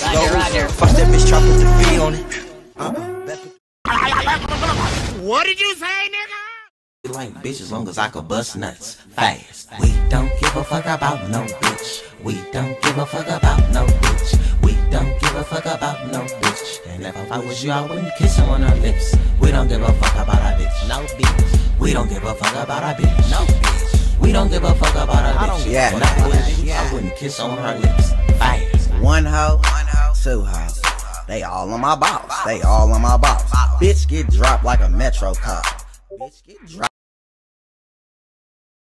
Roger, Roger. Watch that bitch try put the V on it. What did you say, nigga? Like bitch, as long as I could bust nuts fast. We don't give a fuck about no bitch. We don't give a fuck about no bitch. We don't give a fuck about no bitch. And if I was you, I wouldn't kiss her on her lips. We don't give a fuck about a bitch. No bitch. We don't give a fuck about a bitch. No bitch. We don't give a fuck about a bitch. Yeah. When I was you, I wouldn't kiss on her lips. Fast. One hoe, two hoes. They all on my boss. They all on my boss. Bitch get dropped like a metro cop. Bitch get dropped.